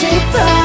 shape broke